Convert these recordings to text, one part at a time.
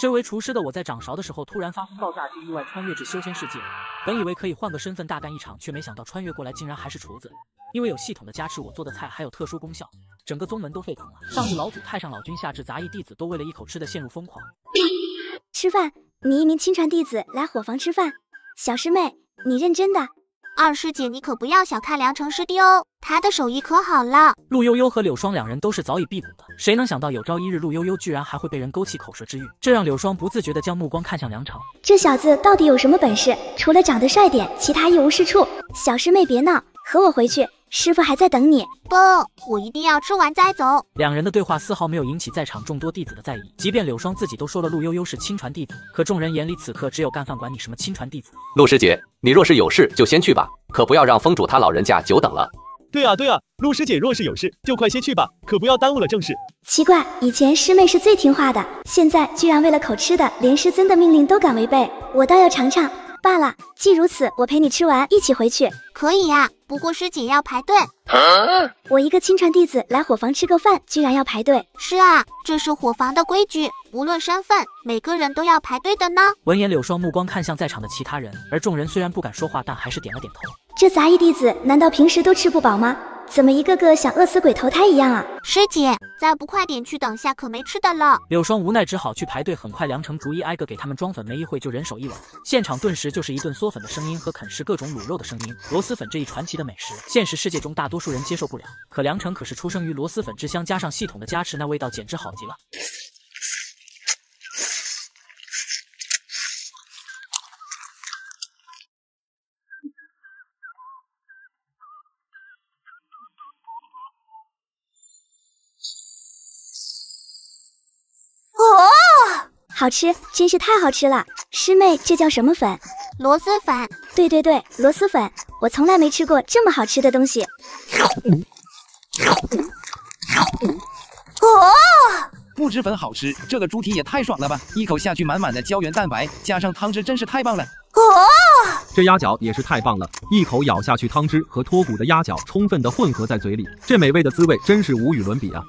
身为厨师的我在掌勺的时候突然发生爆炸，竟意外穿越至修仙世界。本以为可以换个身份大干一场，却没想到穿越过来竟然还是厨子。因为有系统的加持，我做的菜还有特殊功效，整个宗门都沸腾了。上至老祖、太上老君，下至杂役弟子，都为了一口吃的陷入疯狂。吃饭，你一名亲传弟子来伙房吃饭。小师妹，你认真的？二师姐，你可不要小看梁城师弟哦，他的手艺可好了。陆悠悠和柳霜两人都是早已辟谷的，谁能想到有朝一日陆悠悠居然还会被人勾起口舌之欲？这让柳霜不自觉地将目光看向梁城。这小子到底有什么本事？除了长得帅点，其他一无是处。小师妹别闹，和我回去。师傅还在等你。不，我一定要吃完再走。两人的对话丝毫没有引起在场众多弟子的在意，即便柳霜自己都说了陆悠悠是亲传弟子，可众人眼里此刻只有干饭管你什么亲传弟子。陆师姐，你若是有事就先去吧，可不要让峰主他老人家久等了。对啊对啊，陆师姐若是有事就快些去吧，可不要耽误了正事。奇怪，以前师妹是最听话的，现在居然为了口吃的，连师尊的命令都敢违背，我倒要尝尝。罢了，既如此，我陪你吃完一起回去。可以呀，不过师姐要排队。我一个亲传弟子来伙房吃个饭，居然要排队？是啊，这是伙房的规矩，无论身份，每个人都要排队的呢。闻言，柳霜目光看向在场的其他人，而众人虽然不敢说话，但还是点了点头。这杂役弟子难道平时都吃不饱吗？怎么一个个像饿死鬼投胎一样啊！师姐，再不快点去，等下可没吃的了。柳霜无奈只好去排队。很快，梁成逐一挨个给他们装粉，没一会就人手一碗，现场顿时就是一顿嗦粉的声音和啃食各种卤肉的声音。螺蛳粉这一传奇的美食，现实世界中大多数人接受不了，可梁成可是出生于螺蛳粉之乡，加上系统的加持，那味道简直好极了。好吃，真是太好吃了！师妹，这叫什么粉？螺蛳粉。对对对，螺蛳粉。我从来没吃过这么好吃的东西。哦，不知粉好吃，这个猪蹄也太爽了吧！一口下去，满满的胶原蛋白，加上汤汁，真是太棒了。哦，这鸭脚也是太棒了，一口咬下去，汤汁和脱骨的鸭脚充分的混合在嘴里，这美味的滋味真是无与伦比啊！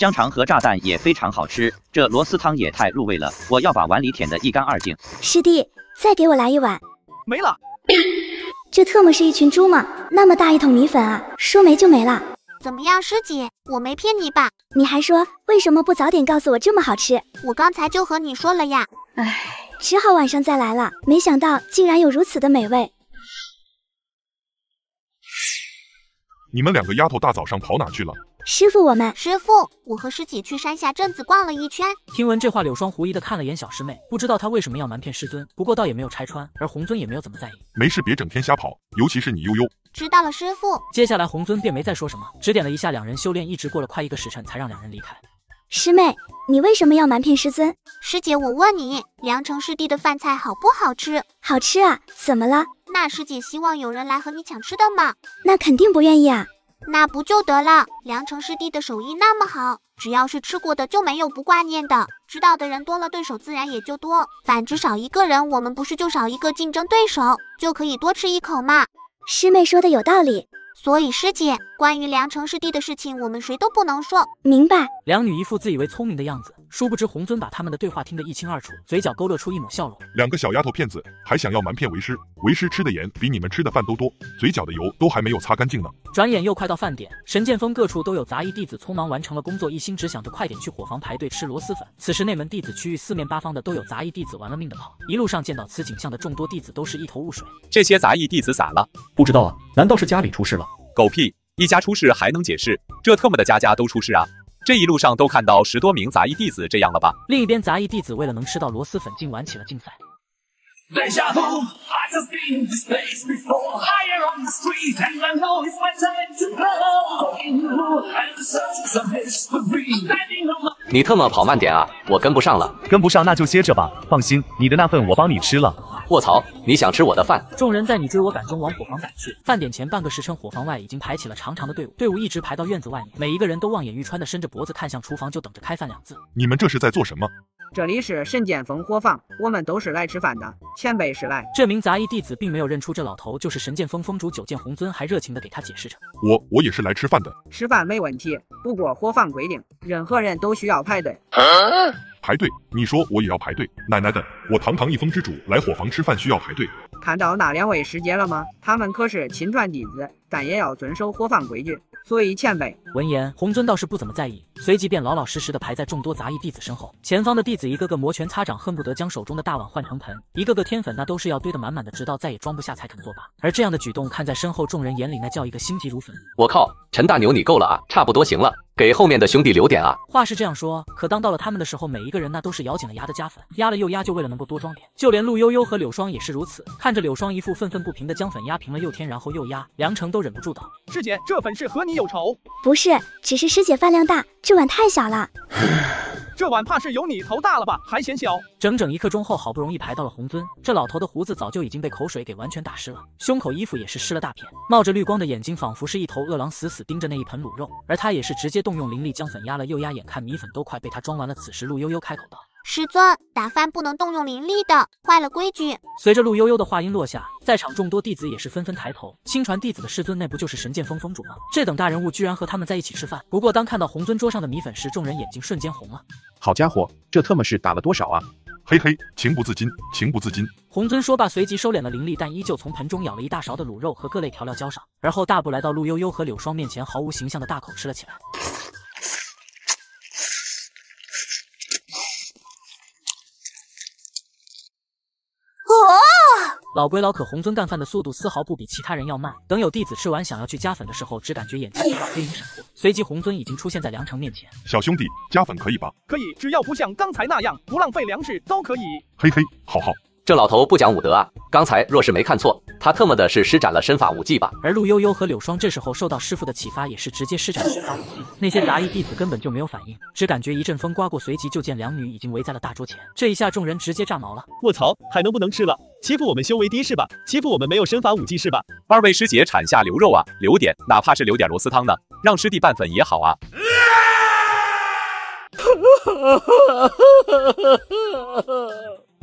香肠和炸弹也非常好吃，这螺丝汤也太入味了，我要把碗里舔得一干二净。师弟，再给我来一碗。没了。这特么是一群猪吗？那么大一桶米粉啊，说没就没了。怎么样，师姐，我没骗你吧？你还说为什么不早点告诉我这么好吃？我刚才就和你说了呀。唉，只好晚上再来了。没想到竟然有如此的美味。你们两个丫头大早上跑哪去了？师傅，我们师傅，我和师姐去山下镇子逛了一圈。听闻这话，柳霜狐疑的看了眼小师妹，不知道她为什么要瞒骗师尊，不过倒也没有拆穿，而红尊也没有怎么在意。没事，别整天瞎跑，尤其是你悠悠。知道了，师傅。接下来红尊便没再说什么，指点了一下两人修炼，一直过了快一个时辰，才让两人离开。师妹，你为什么要瞒骗师尊？师姐，我问你，凉城师弟的饭菜好不好吃？好吃啊，怎么了？那师姐希望有人来和你抢吃的吗？那肯定不愿意啊。那不就得了？梁城师弟的手艺那么好，只要是吃过的就没有不挂念的。知道的人多了，对手自然也就多。反之少一个人，我们不是就少一个竞争对手，就可以多吃一口嘛。师妹说的有道理。所以师姐，关于梁城师弟的事情，我们谁都不能说。明白。两女一副自以为聪明的样子，殊不知红尊把他们的对话听得一清二楚，嘴角勾勒出一抹笑容。两个小丫头片子，还想要瞒骗为师？为师吃的盐比你们吃的饭都多，嘴角的油都还没有擦干净呢。转眼又快到饭点，神剑峰各处都有杂役弟子匆忙完成了工作，一心只想着快点去伙房排队吃螺蛳粉。此时内门弟子区域四面八方的都有杂役弟子玩了命的跑，一路上见到此景象的众多弟子都是一头雾水。这些杂役弟子咋了？不知道啊？难道是家里出事了？狗屁！一家出事还能解释？这特么的家家都出事啊！这一路上都看到十多名杂役弟子这样了吧？另一边，杂役弟子为了能吃到螺蛳粉，竟玩起了竞赛。你特么跑慢点啊！我跟不上了。跟不上那就歇着吧，放心，你的那份我帮你吃了。卧槽！你想吃我的饭？众人在你追我赶中往火房赶去。饭点前半个时辰，火房外已经排起了长长的队伍，队伍一直排到院子外面，每一个人都望眼欲穿的伸着脖子看向厨房，就等着开饭两字。你们这是在做什么？这里是神剑峰火房，我们都是来吃饭的，前辈是来。这名杂役弟子并没有认出这老头就是神剑峰峰主九剑红尊，还热情的给他解释着。我我也是来吃饭的，吃饭没问题，不过火房规定，任何人都需要排队。排队？你说我也要排队？奶奶的，我堂堂一峰之主来伙房吃饭需要排队？看到那两位师姐了吗？他们可是亲传弟子，但也要遵守伙房规矩。所以欠呗闻言，红尊倒是不怎么在意，随即便老老实实的排在众多杂役弟子身后。前方的弟子一个个摩拳擦掌，恨不得将手中的大碗换成盆，一个个添粉那都是要堆得满满的，直到再也装不下才肯作罢。而这样的举动，看在身后众人眼里，那叫一个心急如焚。我靠，陈大牛你够了啊，差不多行了，给后面的兄弟留点啊。话是这样说，可当到了他们的时候，每一个人那都是咬紧了牙的加粉，压了又压，就为了能够多装点。就连陆悠悠和柳霜也是如此，看着柳霜一副愤愤不平的将粉压平了又添，然后又压，梁成都忍不住道：“师姐，这粉是和你有仇？不是，只是师姐饭量大，这碗太小了。这碗怕是有你头大了吧，还嫌小？”整整一刻钟后，好不容易排到了红尊，这老头的胡子早就已经被口水给完全打湿了，胸口衣服也是湿了大片，冒着绿光的眼睛仿佛是一头饿狼，死死盯着那一盆卤肉。而他也是直接动用灵力将粉压了又压，眼看米粉都快被他装完了，此时陆悠悠开口道。师尊，打饭不能动用灵力的，坏了规矩。随着陆悠悠的话音落下，在场众多弟子也是纷纷抬头。亲传弟子的师尊，那不就是神剑峰峰主吗？这等大人物居然和他们在一起吃饭。不过当看到红尊桌上的米粉时，众人眼睛瞬间红了。好家伙，这特么是打了多少啊？嘿嘿，情不自禁，情不自禁。红尊说罢，随即收敛了灵力，但依旧从盆中舀了一大勺的卤肉和各类调料浇上，而后大步来到陆悠悠和柳霜面前，毫无形象的大口吃了起来。老归老，可红尊干饭的速度丝毫不比其他人要慢。等有弟子吃完，想要去加粉的时候，只感觉眼前一道黑影闪过，随即红尊已经出现在梁成面前。小兄弟，加粉可以吧？可以，只要不像刚才那样不浪费粮食，都可以。嘿嘿，好好。这老头不讲武德啊！刚才若是没看错，他特么的是施展了身法武技吧？而陆悠悠和柳霜这时候受到师傅的启发，也是直接施展身法武技。那些杂役弟子根本就没有反应，只感觉一阵风刮过，随即就见两女已经围在了大桌前。这一下众人直接炸毛了！卧槽，还能不能吃了？欺负我们修为低是吧？欺负我们没有身法武技是吧？二位师姐产下留肉啊，留点，哪怕是留点螺丝汤呢，让师弟拌粉也好啊。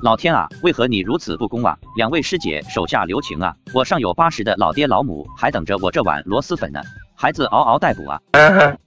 老天啊，为何你如此不公啊？两位师姐手下留情啊！我上有八十的老爹老母，还等着我这碗螺蛳粉呢，孩子嗷嗷待哺啊！